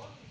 What?